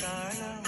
காணம்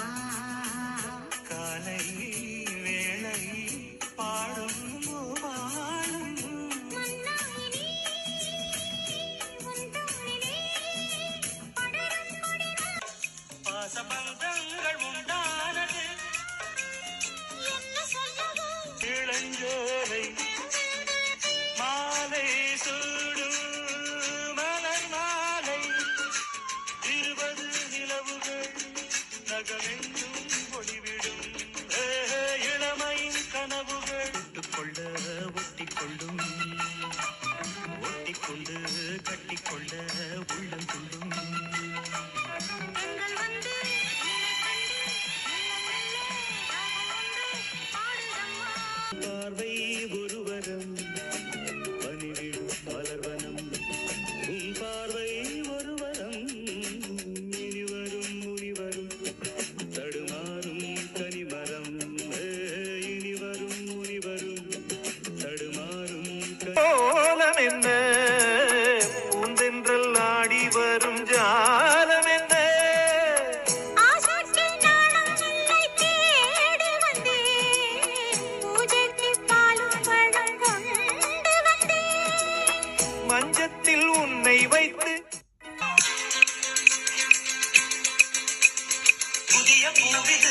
இனிய பூவிது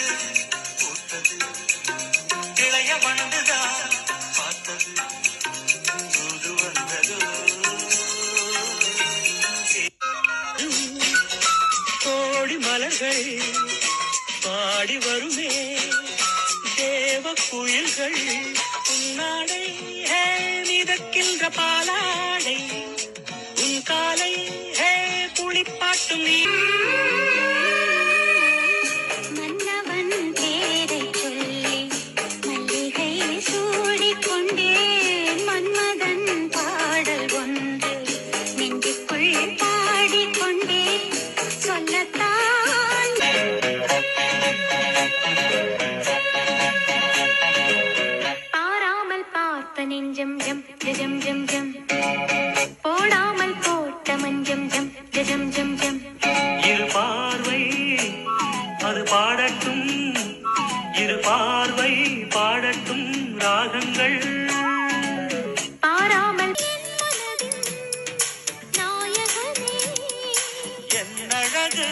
பூத்தது இளைய மண்டுதான் பார்த்தது. தூது வந்தது. கோடி மலர்கள் பாடி வருமே தேவ குயில்கள் உன்னாடை மிதக்கின்ற பாலாடை. அது பாடட்டும். இரு பார்வை பாடட்டும் ராகங்கள். பாராமல் என் அழகு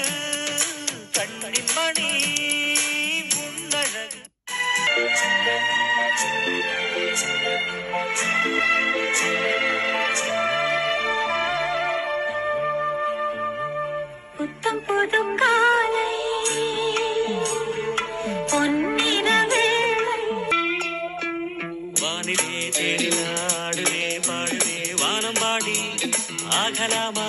வானிலே தேடினாடுதே பாடுதே வானம் பாடி. ஆகலாமா?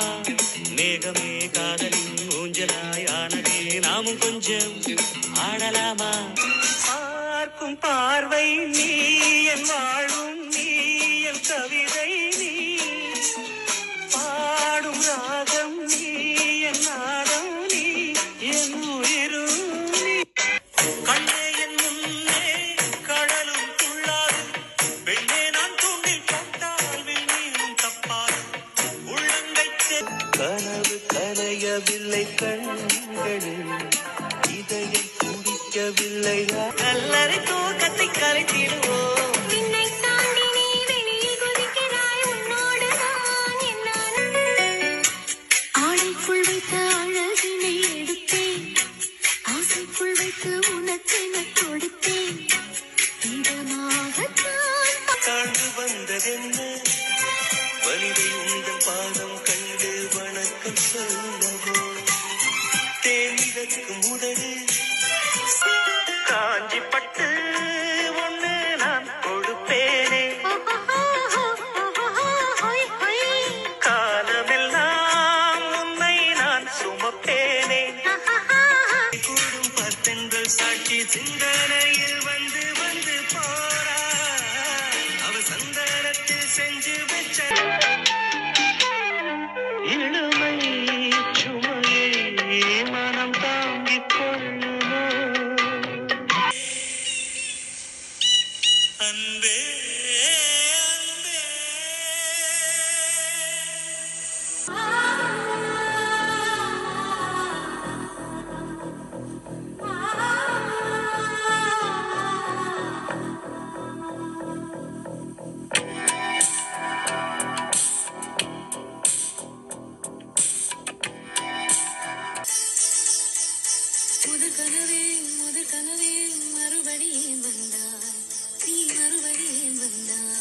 மேகமே காதலின் ஊஞ்சலாய் ஆனதே நாமும் கொஞ்சம் ஆடலாமா? பார்க்கும் பார்வை நீ என் வாழும் கனவு கரையவில்லை கண்களில் இதயம் துடிக்கவில்லை. கல்லறை தூக்கத்தை கலைத்திடுவோம். அடிப்பட்டு ஒன்று நான் கொடுப்பேனே. காலமெல்லாம் உன்னை நான் சுமப்பேனே. கூடும் பத்தெண்கள் சாட்சி சிந்தனையில் வந்து வந்து போறா அவ சந்தனத்தில் செஞ்சு வச்ச இழு முதல் கனவே முதல் கனவே மறுபடியே வந்தாய். நீ மறுபடியே வந்தாய்.